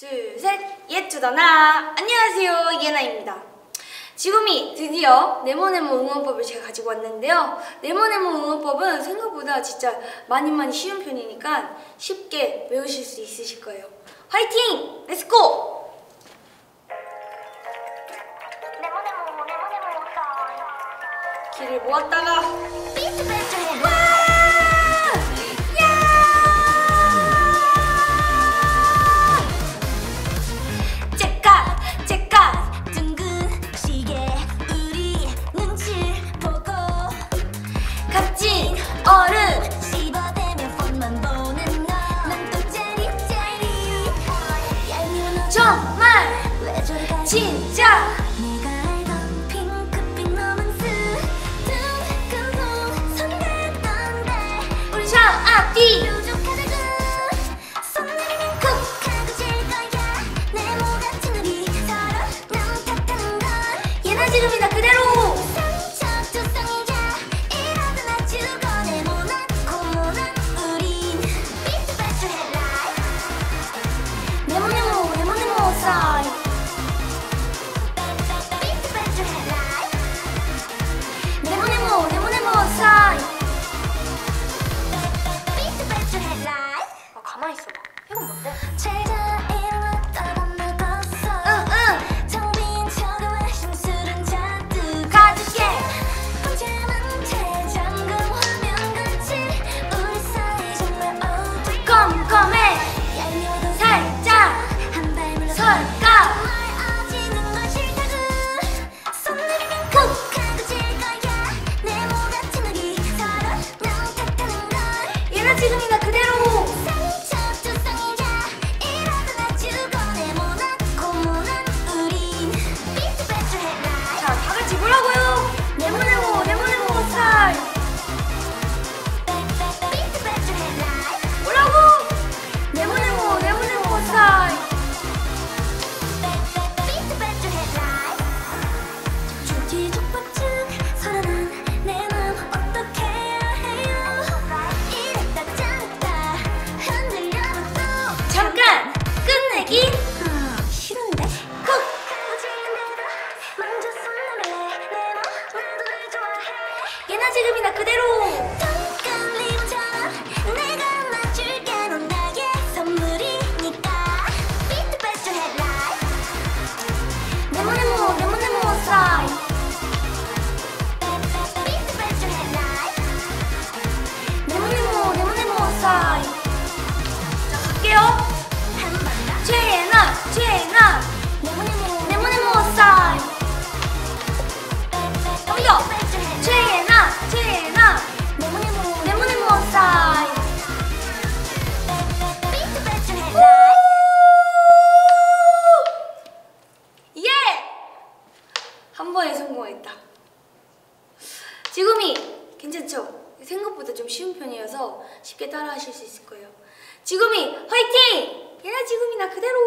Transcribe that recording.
둘, 셋! 예 to the 나! 안녕하세요, 예나입니다. 지금이 드디어 네모네모 응원법을 제가 가지고 왔는데요. 네모네모 응원법은 생각보다 진짜 많이 많이 쉬운 편이니까 쉽게 외우실 수 있으실 거예요. 화이팅! Let's go! 길을 모았다가 진짜. 우리 샤아띠 가만히 있어봐. 이건 뭔데? 組なくでろう 지금이 괜찮죠? 생각보다 좀 쉬운 편이어서 쉽게 따라 하실 수 있을 거예요. 지금이 화이팅! 얘나 지금이나 그대로!